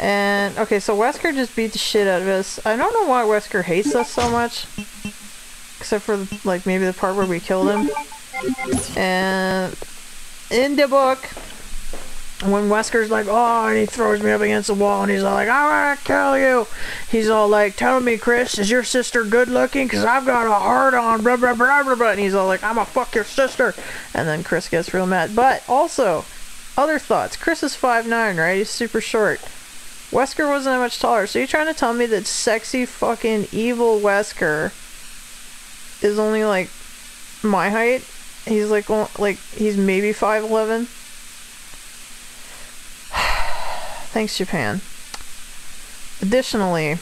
And, okay, so Wesker just beat the shit out of us. I don't know why Wesker hates us so much. Except for, like, maybe the part where we killed him. And in the book, when Wesker's like, oh, and he throws me up against the wall, and he's all like, I want to kill you. He's all like, tell me, Chris, is your sister good looking? Because I've got a heart on, blah, blah, blah, blah, blah. And he's all like, I'm going to fuck your sister. And then Chris gets real mad. But also, other thoughts. Chris is 5'9", right? He's super short. Wesker wasn't that much taller. So you're trying to tell me that sexy fucking evil Wesker is only like my height? He's like, like, he's maybe 5'11"? Thanks, Japan. Additionally,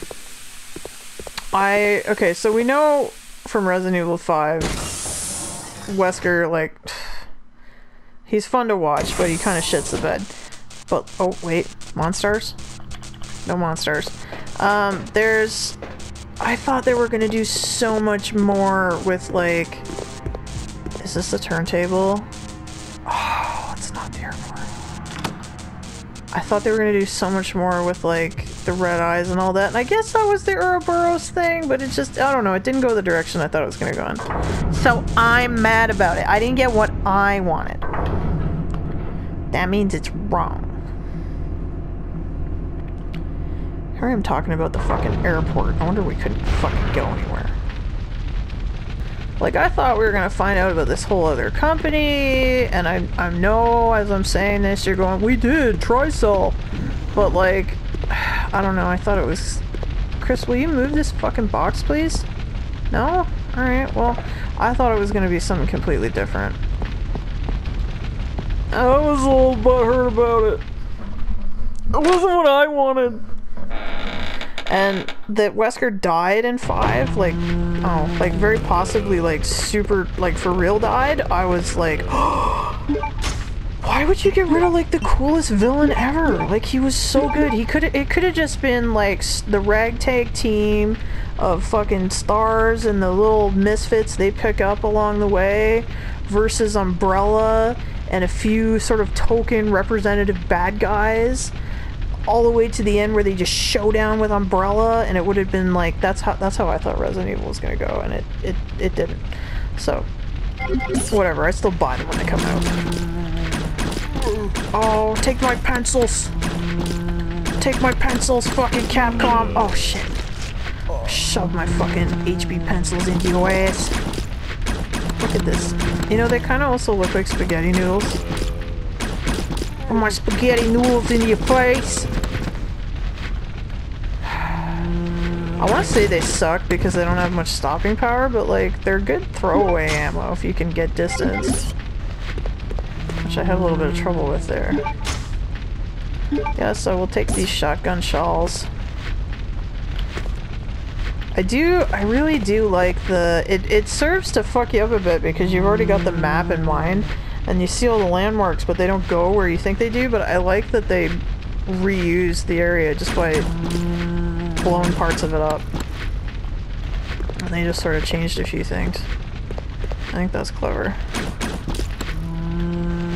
I okay, so we know from Resident Evil 5 Wesker like he's fun to watch, but he kind of shits the bed. But oh wait, monsters? No monsters. Um, there's I thought they were gonna do so much more with like is this the turntable? Oh, it's not the airport. I thought they were gonna do so much more with like the red eyes and all that, and I guess that was the Ouroboros thing, but it just I don't know, it didn't go the direction I thought it was gonna go in. So I'm mad about it. I didn't get what I wanted. That means it's wrong. Here I am talking about the fucking airport. I wonder we couldn't fucking go anywhere. Like, I thought we were gonna find out about this whole other company, and I, I know as I'm saying this, you're going, we did, Tricell. But like, I don't know, I thought it was... Chris, will you move this fucking box, please? No? Alright, well, I thought it was gonna be something completely different. I was a little butthurt about it. It wasn't what I wanted and that Wesker died in five, like, oh, like very possibly, like, super, like, for real died, I was like, why would you get rid of, like, the coolest villain ever? Like, he was so good. He could it could have just been, like, the ragtag team of fucking stars and the little misfits they pick up along the way versus Umbrella and a few sort of token representative bad guys all the way to the end where they just show down with Umbrella, and it would have been like that's how that's how I thought Resident Evil was gonna go, and it it it didn't. So whatever, I still buy them when they come out. Oh, take my pencils! Take my pencils, fucking Capcom! Oh shit! Shove my fucking HB pencils into your ass. Look at this. You know, they kind of also look like spaghetti noodles. Put my spaghetti noodles in your face. I want to say they suck because they don't have much stopping power, but like, they're good throwaway ammo if you can get distance. Which I have a little bit of trouble with there. Yeah, so we'll take these shotgun shells. I do, I really do like the, it, it serves to fuck you up a bit because you've already got the map in mind and you see all the landmarks but they don't go where you think they do, but I like that they reuse the area just by blown parts of it up. And they just sort of changed a few things. I think that's clever.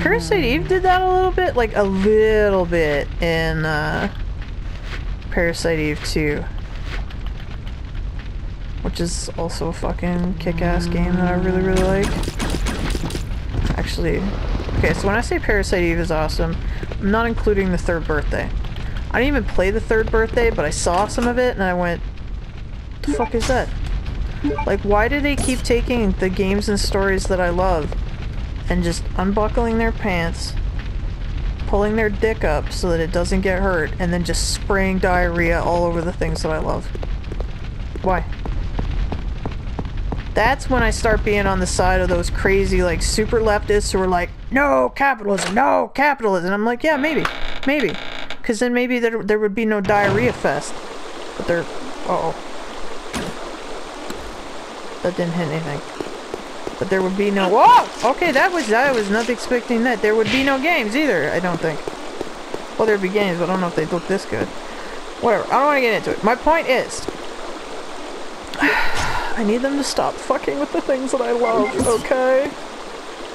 Parasite Eve did that a little bit, like a little bit in uh, Parasite Eve 2. Which is also a fucking kick-ass game that I really, really like. Actually, okay, so when I say Parasite Eve is awesome, I'm not including the third birthday. I didn't even play the third birthday, but I saw some of it and I went, the fuck is that? Like, why do they keep taking the games and stories that I love and just unbuckling their pants, pulling their dick up so that it doesn't get hurt, and then just spraying diarrhea all over the things that I love? Why? That's when I start being on the side of those crazy, like, super leftists who are like, no capitalism, no capitalism. I'm like, yeah, maybe, maybe. Because then maybe there, there would be no diarrhea fest. But there... Uh oh That didn't hit anything. But there would be no... Whoa! Okay, that was... I was not expecting that. There would be no games either, I don't think. Well, there'd be games, but I don't know if they'd look this good. Whatever. I don't want to get into it. My point is... I need them to stop fucking with the things that I love, okay?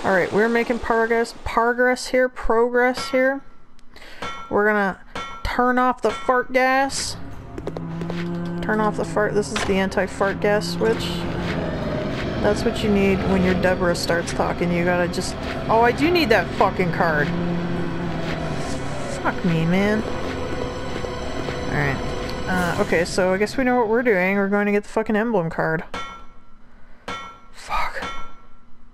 Alright, we're making progress, progress here, progress here. We're gonna turn off the fart gas. Turn off the fart. This is the anti-fart gas switch. That's what you need when your Deborah starts talking. You gotta just... Oh, I do need that fucking card. Fuck me, man. Alright. Uh, okay, so I guess we know what we're doing. We're going to get the fucking emblem card. Fuck.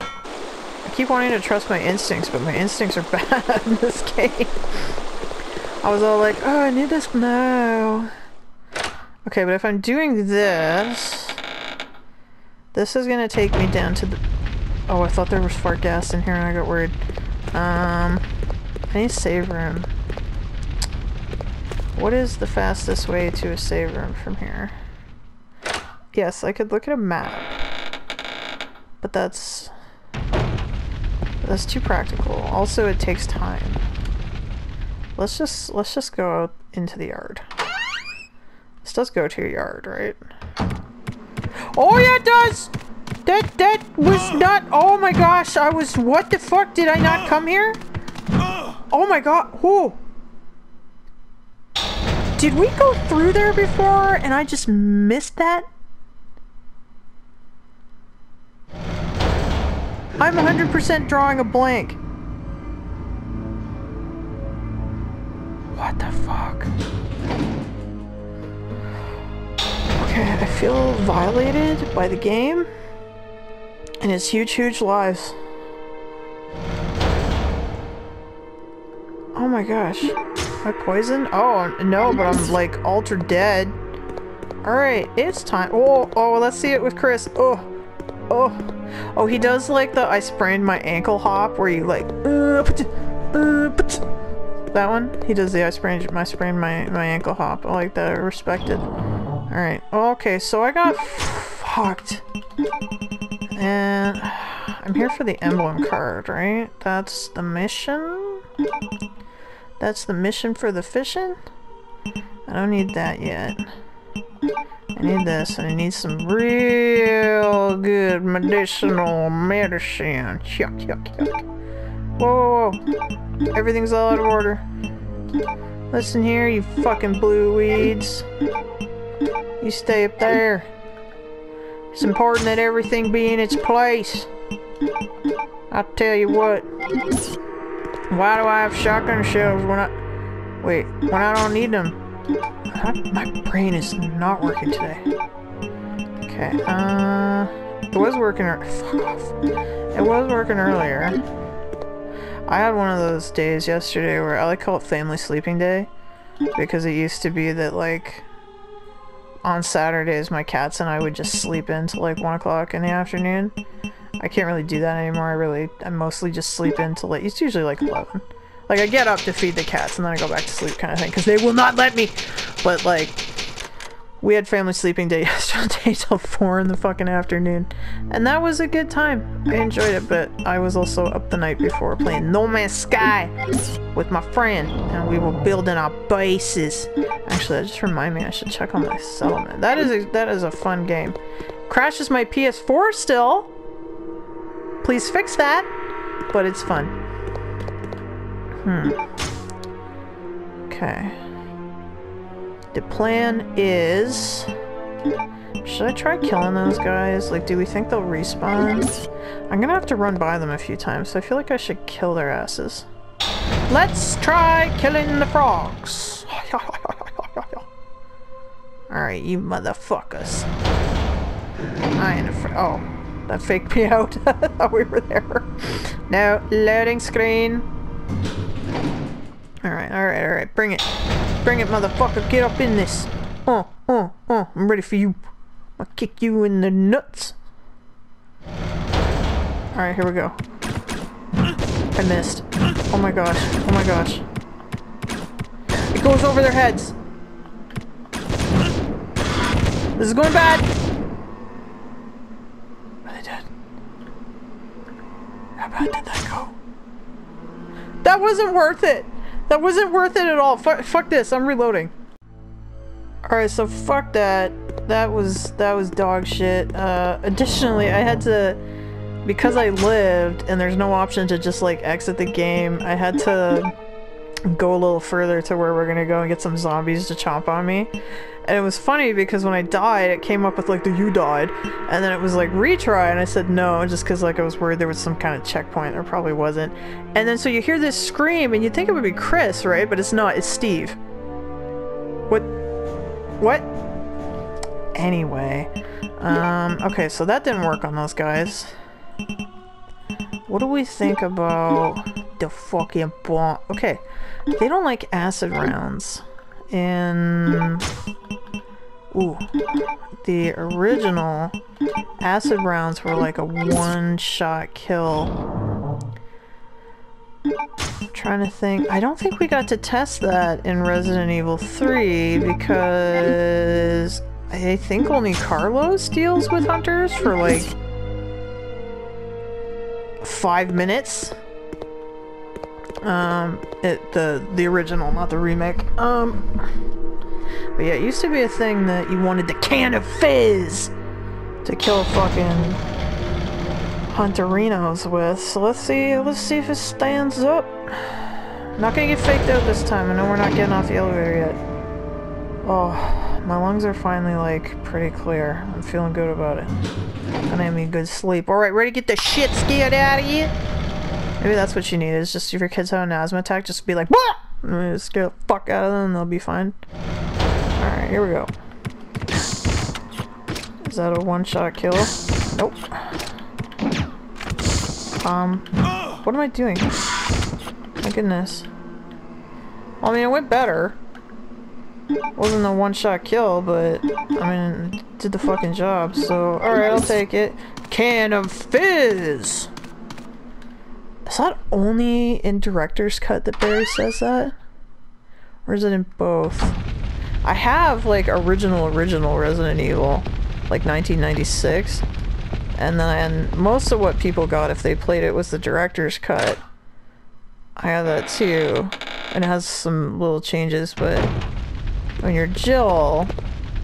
I keep wanting to trust my instincts, but my instincts are bad in this game. I was all like, oh, I need this now. Okay, but if I'm doing this... This is gonna take me down to the... Oh, I thought there was fart gas in here and I got worried. Um, I need save room. What is the fastest way to a save room from here? Yes, I could look at a map. But that's... That's too practical. Also, it takes time. Let's just, let's just go out into the yard. This does go to your yard, right? Oh yeah, it does! That, that was not, oh my gosh, I was, what the fuck, did I not come here? Oh my god, who? Did we go through there before and I just missed that? I'm 100% drawing a blank. What the fuck? Okay, I feel violated by the game and its huge, huge lives. Oh my gosh. Am I poisoned? Oh, no, but I'm like altered dead. Alright, it's time. Oh, oh, let's see it with Chris. Oh, oh. Oh, he does like the I sprained my ankle hop where you like, uh, uh, that one? He does the I sprained my sprained my, my ankle hop. I like that. I respect it. Alright. Okay, so I got fucked. And I'm here for the emblem card, right? That's the mission? That's the mission for the fishing? I don't need that yet. I need this, I need some real good medicinal medicine. Yuck, yuck, yuck. Whoa, whoa, whoa. Everything's all out of order. Listen here, you fucking blue weeds. You stay up there. It's important that everything be in its place. I'll tell you what. Why do I have shotgun shells when I... Wait, when I don't need them? my brain is not working today. Okay, uh... It was working... Fuck off. It was working earlier. I had one of those days yesterday where I like call it family sleeping day. Because it used to be that, like on Saturdays, my cats and I would just sleep until like 1 o'clock in the afternoon. I can't really do that anymore. I really, I mostly just sleep until like, it's usually like 11. Like, I get up to feed the cats and then I go back to sleep kind of thing, because they will not let me! But like, we had family sleeping day yesterday till 4 in the fucking afternoon. And that was a good time. I enjoyed it, but I was also up the night before playing No Man's Sky with my friend. And we were building our bases. Actually, that just reminded me I should check on my settlement. That is a, that is a fun game. Crashes my PS4 still. Please fix that. But it's fun. Hmm. Okay. The plan is... Should I try killing those guys? Like, do we think they'll respawn? I'm gonna have to run by them a few times, so I feel like I should kill their asses. Let's try killing the frogs! Alright, you motherfuckers. I ain't afraid- oh. That faked me out. I thought we were there. No, loading screen. Alright, alright, alright. Bring it. Bring it, motherfucker. Get up in this. Oh, oh, oh. I'm ready for you. I'll kick you in the nuts. Alright, here we go. I missed. Oh my gosh. Oh my gosh. It goes over their heads. This is going bad. Are they dead? How bad did that go? That wasn't worth it. That wasn't worth it at all. Fuck, fuck this. I'm reloading. Alright, so fuck that. That was that was dog shit. Uh, additionally, I had to because I lived and there's no option to just like exit the game. I had to go a little further to where we're gonna go and get some zombies to chomp on me. And it was funny because when I died, it came up with like the you died, and then it was like retry, and I said no, just because like I was worried there was some kind of checkpoint. There probably wasn't. And then so you hear this scream, and you'd think it would be Chris, right? But it's not. It's Steve. What? What? Anyway, um, okay, so that didn't work on those guys. What do we think about the fucking bomb? Okay, they don't like acid rounds. In ooh, the original acid rounds were like a one-shot kill. I'm trying to think. I don't think we got to test that in Resident Evil 3 because I think only Carlos deals with hunters for like five minutes. Um, it, the the original, not the remake. Um, but yeah, it used to be a thing that you wanted the can of fizz to kill fucking Hunterinos with. So let's see, let's see if it stands up. Not gonna get faked out this time. I know we're not getting off the elevator yet. Oh, my lungs are finally like pretty clear. I'm feeling good about it. Gonna have me a good sleep. Alright, ready to get the shit scared out of you? Maybe that's what you need, is just if your kids have an asthma attack, just be like, what? And just scare the fuck out of them and they'll be fine. Alright, here we go. Is that a one-shot kill? Nope. Um, what am I doing? My goodness. Well, I mean, it went better. Wasn't a one-shot kill, but, I mean, did the fucking job, so, alright, I'll take it. Can of fizz! Is that only in director's cut that Barry says that? Or is it in both? I have like original original Resident Evil, like 1996. And then most of what people got if they played it was the director's cut. I have that too. And it has some little changes, but when you're Jill,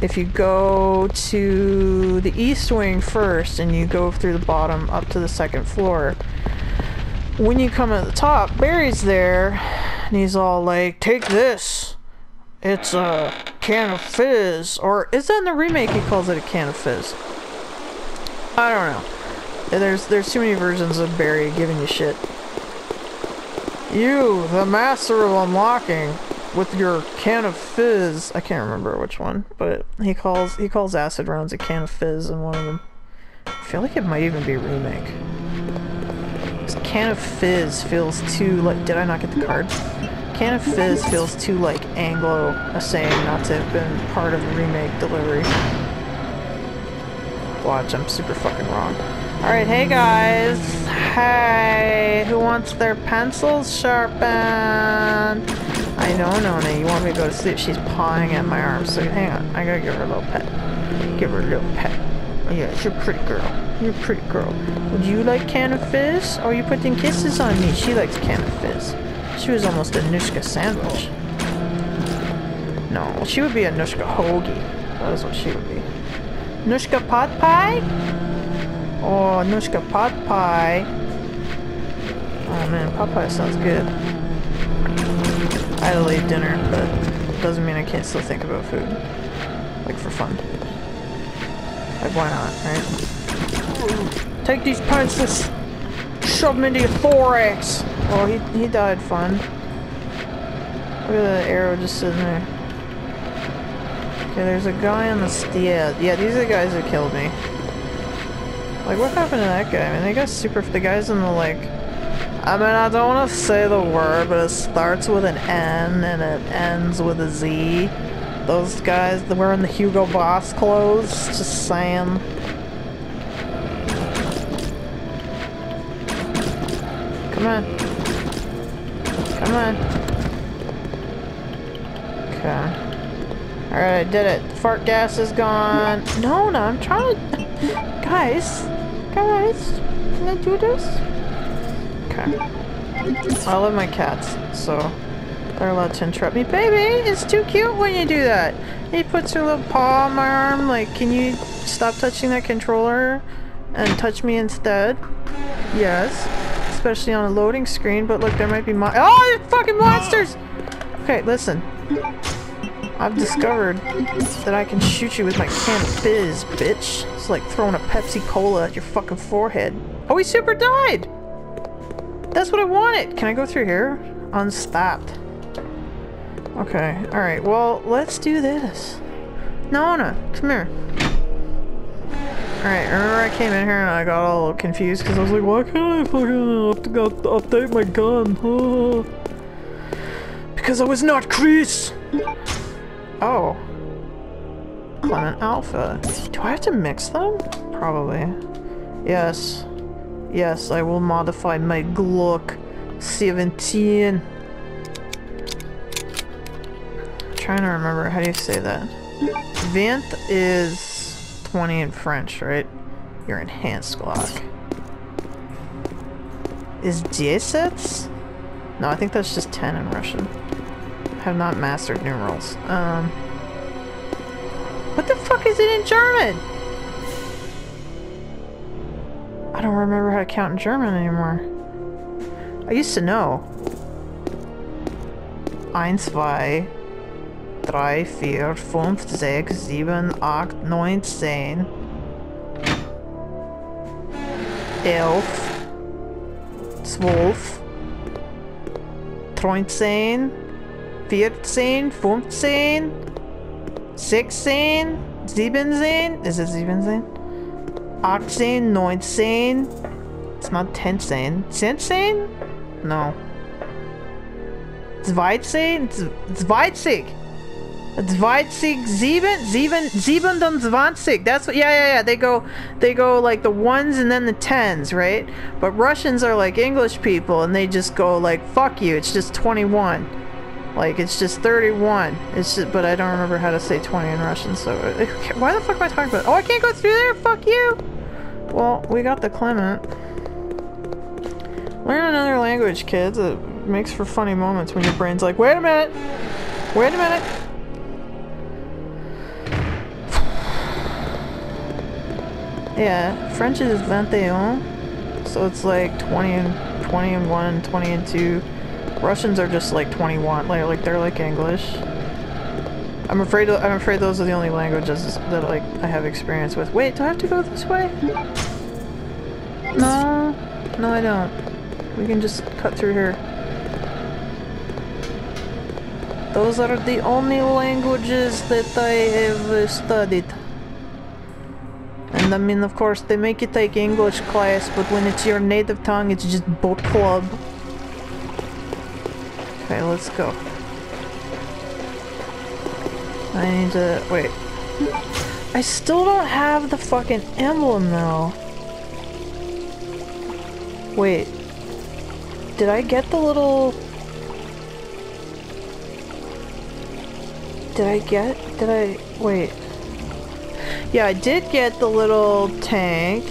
if you go to the east wing first and you go through the bottom up to the second floor, when you come at the top, Barry's there, and he's all like, take this. It's a can of fizz. Or is that in the remake he calls it a can of fizz? I don't know. There's there's too many versions of Barry giving you shit. You, the master of unlocking, with your can of fizz. I can't remember which one, but he calls he calls acid rounds a can of fizz in one of them. I feel like it might even be remake. This can of fizz feels too like. Did I not get the card? Can of fizz feels too like Anglo a saying not to have been part of the remake delivery. Watch, I'm super fucking wrong. Alright, hey guys. Hey, who wants their pencils sharpened? I know, Nona, you want me to go to sleep. She's pawing at my arm, so hang on. I gotta give her a little pet. Give her a little pet. Yeah, she's a pretty girl. You're a pretty girl. Would you like can of fizz? Oh, you putting kisses on me. She likes can of fizz. She was almost a Nushka sandwich. No, she would be a Nushka hoagie. That is what she would be. Nushka pot pie? Oh, Nushka pot pie. Oh man, pot pie sounds good. I had a late dinner, but doesn't mean I can't still think about food. Like for fun. Like why not, right? Take these pencils! Shove them into your thorax! Oh, he, he died fun. Look at the arrow just sitting there. Okay, there's a guy on the yeah, yeah, these are the guys that killed me. Like, what happened to that guy? I mean, they got super, the guys in the, like, I mean, I don't want to say the word, but it starts with an N and it ends with a Z. Those guys that wearing the Hugo Boss clothes, just saying. Come on. I did it. Fart gas is gone. No, no, I'm trying to... Guys. Guys. Can I do this? Okay. I love my cats, so they're allowed to interrupt me. Baby, it's too cute when you do that. He puts her little paw on my arm, like, can you stop touching that controller and touch me instead? Yes. Especially on a loading screen, but look, there might be mo- Oh, fucking monsters! Okay, listen. I've discovered that I can shoot you with my can of fizz, bitch. It's like throwing a Pepsi Cola at your fucking forehead. Oh, he super died! That's what I wanted! Can I go through here? Unstopped. Okay, alright, well, let's do this. Nona, come here. Alright, remember I came in here and I got all confused because I was like, why can't I fucking update my gun? because I was not Chris! Oh. I'm on an Alpha. Do I have to mix them? Probably. Yes. Yes, I will modify my Glock 17. I'm trying to remember, how do you say that? Vingt is 20 in French, right? Your enhanced Glock. Is 10? No, I think that's just 10 in Russian have not mastered numerals. Um, what the fuck is it in German? I don't remember how to count in German anymore. I used to know. Eins, zwei, drei, vier, fünf, sechs, sieben, acht, neun, zehn. Elf. Zwölf. Dreizehn. 14, 15, 16, 17, is it 17? 18, 19, it's not 10, 10? No. 20, 20. 20, 7, 7, 27. That's what, yeah, yeah, yeah. They go, they go like the ones and then the tens, right? But Russians are like English people and they just go like, fuck you, it's just 21. Like, it's just 31. It's just, but I don't remember how to say 20 in Russian, so... Uh, why the fuck am I talking about? Oh, I can't go through there? Fuck you! Well, we got the Clement. Learn another language, kids. It makes for funny moments when your brain's like, Wait a minute! Wait a minute! Yeah, French is 21. So it's like 20 and 20 and 1 and 20 and 2. Russians are just like 21, like, like they're like English. I'm afraid I'm afraid those are the only languages that like I have experience with. Wait, do I have to go this way? No, no I don't. We can just cut through here. Those are the only languages that I have studied. And I mean, of course, they make you take English class, but when it's your native tongue, it's just book club. Okay, let's go. I need to... wait. I still don't have the fucking emblem though. Wait. Did I get the little... Did I get... Did I... Wait. Yeah, I did get the little tank.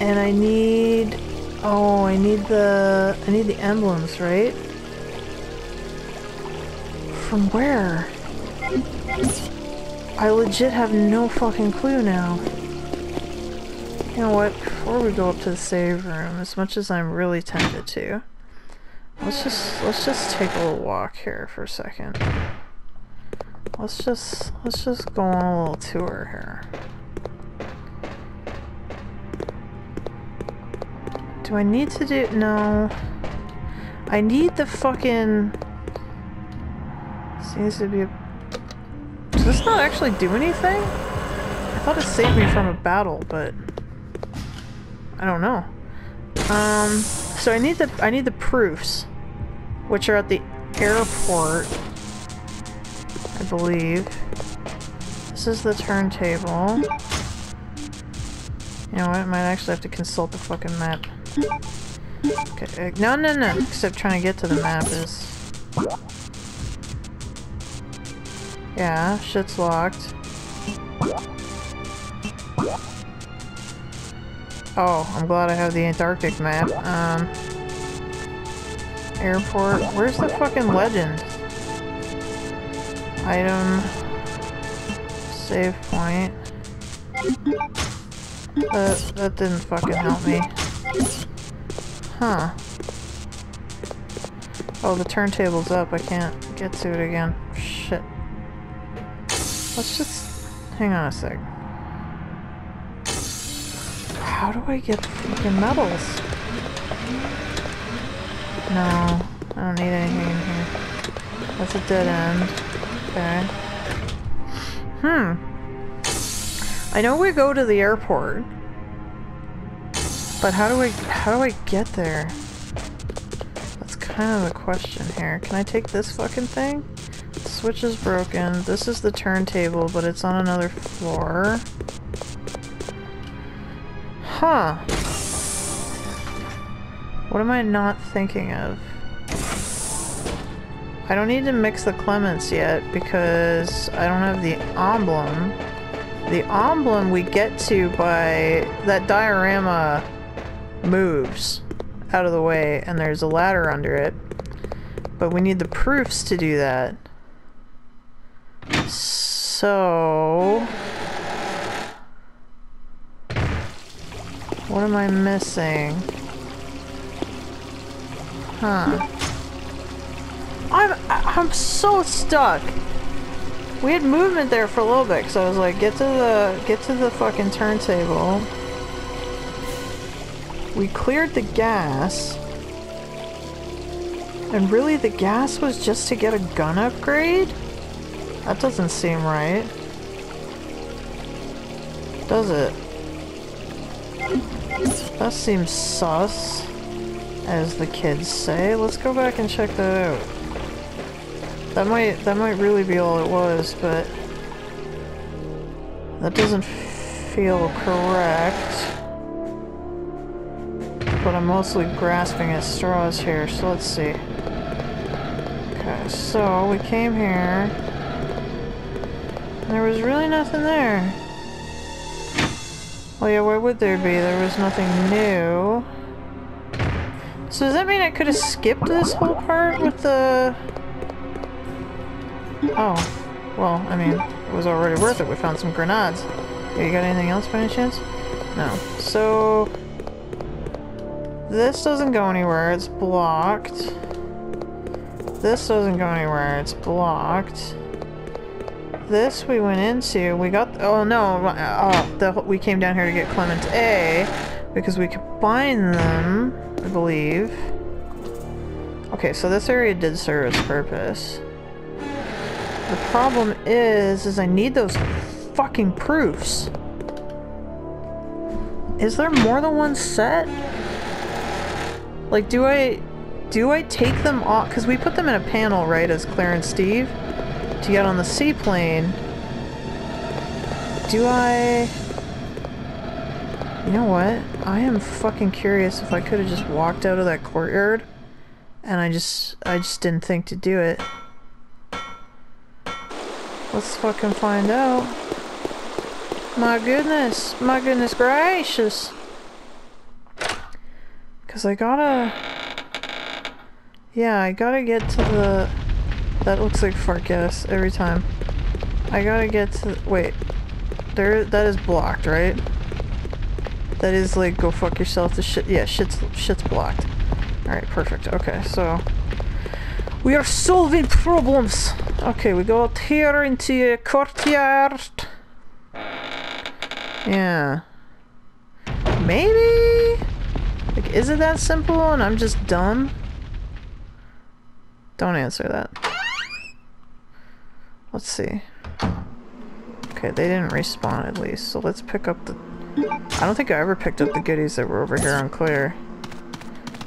And I need... Oh, I need the... I need the emblems, right? From where? I legit have no fucking clue now. You know what, before we go up to the save room, as much as I'm really tempted to, let's just, let's just take a little walk here for a second. Let's just, let's just go on a little tour here. Do I need to do, no. I need the fucking Seems to be a... Does this not actually do anything? I thought it saved me from a battle, but... I don't know. Um, so I need the I need the proofs, which are at the airport, I believe. This is the turntable. You know what? I might actually have to consult the fucking map. Okay, uh, no, no, no. Except trying to get to the map is yeah, shit's locked. Oh, I'm glad I have the Antarctic map. Um, airport. Where's the fucking legend? Item. Save point. That, that didn't fucking help me. Huh. Oh, the turntable's up. I can't get to it again. Let's just... Hang on a sec. How do I get the fucking medals? No. I don't need anything in here. That's a dead end. Okay. Hmm. I know we go to the airport. But how do I how do I get there? That's kind of the question here. Can I take this fucking thing? Switch is broken. This is the turntable, but it's on another floor. Huh. What am I not thinking of? I don't need to mix the Clements yet because I don't have the emblem. The emblem we get to by that diorama moves out of the way and there's a ladder under it. But we need the proofs to do that. So... What am I missing? Huh. I'm I'm so stuck. We had movement there for a little bit, so I was like, get to the get to the fucking turntable. We cleared the gas. And really the gas was just to get a gun upgrade? That doesn't seem right. Does it? That seems sus, as the kids say. Let's go back and check that out. That might that might really be all it was, but that doesn't feel correct. But I'm mostly grasping at straws here, so let's see. Okay, so we came here. There was really nothing there. Well, yeah, where would there be? There was nothing new. So does that mean I could have skipped this whole part with the... Oh. Well, I mean, it was already worth it. We found some grenades. you got anything else by any chance? No. So... This doesn't go anywhere. It's blocked. This doesn't go anywhere. It's blocked. This we went into. We got... Oh, no. Uh, oh, the, we came down here to get Clement A. Because we combined them, I believe. Okay, so this area did serve its purpose. The problem is, is I need those fucking proofs. Is there more than one set? Like, do I... Do I take them off? Because we put them in a panel, right, as Claire and Steve? To get on the seaplane. Do I... You know what? I am fucking curious if I could have just walked out of that courtyard. And I just... I just didn't think to do it. Let's fucking find out. My goodness. My goodness gracious. Because I gotta... Yeah, I gotta get to the... That looks like fart gas every time. I gotta get to... Wait. There, that is blocked, right? That is like, go fuck yourself. The shit... Yeah, shit's, shit's blocked. Alright, perfect. Okay, so... We are solving problems! Okay, we go out here into a courtyard. Yeah. Maybe? Like, is it that simple and I'm just dumb? Don't answer that. Let's see. Okay, they didn't respawn at least, so let's pick up the... I don't think I ever picked up the goodies that were over here on Claire.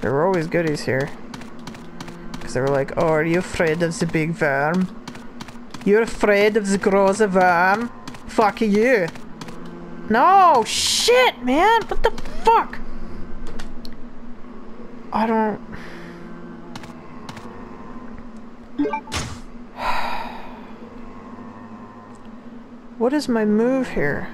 There were always goodies here. Because they were like, oh, are you afraid of the big worm? You're afraid of the gross worm? Fuck you. No, shit, man. What the fuck? I don't... What is my move here?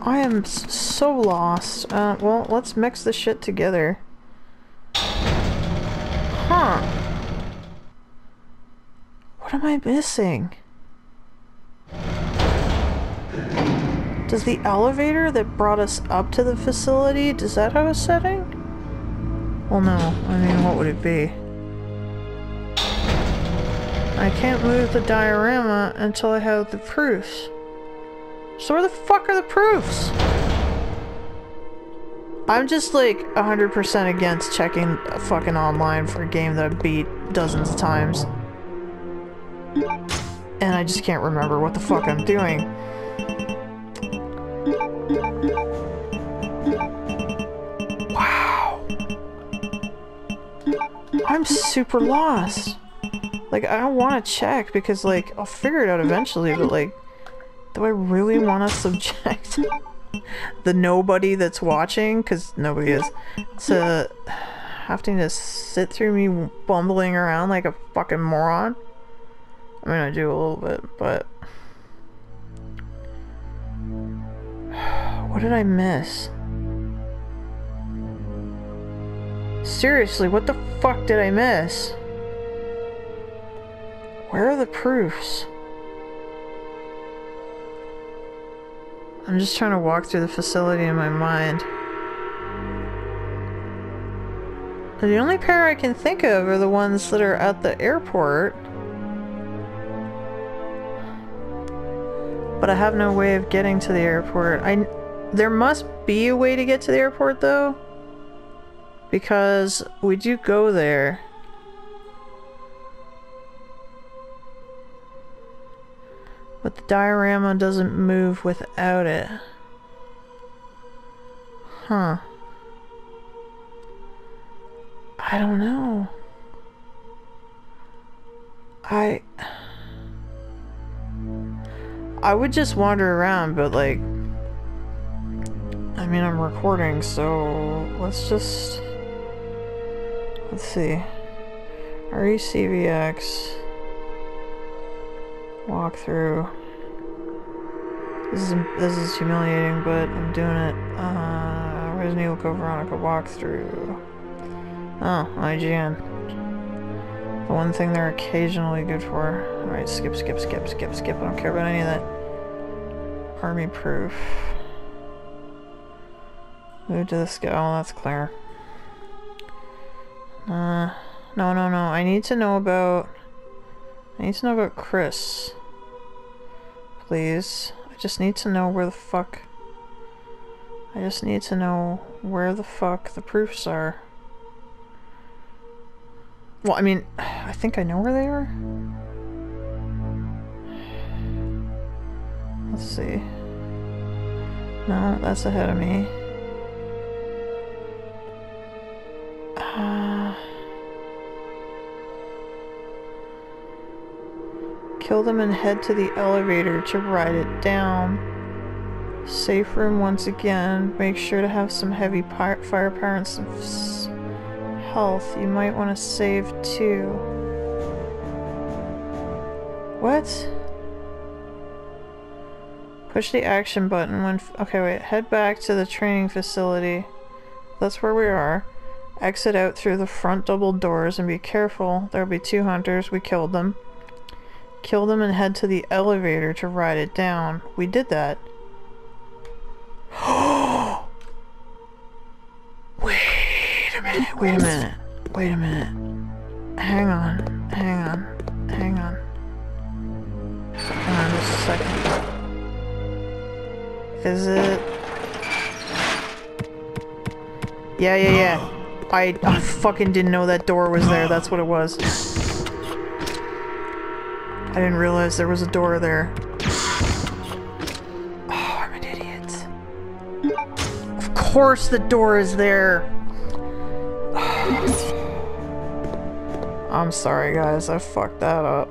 I am so lost. Uh, well, let's mix the shit together. Huh. What am I missing? Does the elevator that brought us up to the facility, does that have a setting? Well, no. I mean, what would it be? I can't move the diorama until I have the proofs. So where the fuck are the proofs? I'm just like 100% against checking fucking online for a game that I beat dozens of times. And I just can't remember what the fuck I'm doing. Wow. I'm super lost. Like, I don't want to check because, like, I'll figure it out eventually, but, like, do I really want to subject the nobody that's watching, because nobody is, to having to sit through me bumbling around like a fucking moron? I mean, I do a little bit, but... What did I miss? Seriously, what the fuck did I miss? Where are the proofs? I'm just trying to walk through the facility in my mind. The only pair I can think of are the ones that are at the airport. But I have no way of getting to the airport. I there must be a way to get to the airport though. Because we do go there. But the diorama doesn't move without it. Huh. I don't know. I... I would just wander around, but like... I mean, I'm recording, so let's just... Let's see. RECVX walk through. This is this is humiliating, but I'm doing it. Uh, Resident Evil Code Veronica walkthrough. Oh, IGN. The one thing they're occasionally good for. Alright, skip, skip, skip, skip, skip. I don't care about any of that. Army proof. Move to the scale. Oh, that's clear. Uh, no, no, no. I need to know about... I need to know about Chris. Please. I just need to know where the fuck... I just need to know where the fuck the proofs are. Well, I mean, I think I know where they are. Let's see. No, that's ahead of me. Kill them and head to the elevator to ride it down. Safe room once again. Make sure to have some heavy firepower and some health. You might want to save too. What? Push the action button when... okay, wait. Head back to the training facility. That's where we are. Exit out through the front double doors and be careful. There'll be two hunters. We killed them. Kill them and head to the elevator to ride it down. We did that. wait a minute, wait a minute, wait a minute. Hang on, hang on, hang on. Hang on just a second. Is it... Yeah, yeah, yeah. I, I fucking didn't know that door was there, that's what it was. I didn't realize there was a door there. Oh, I'm an idiot. Of course the door is there. I'm sorry guys, I fucked that up.